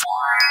Four.